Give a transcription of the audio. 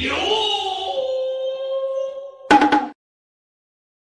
有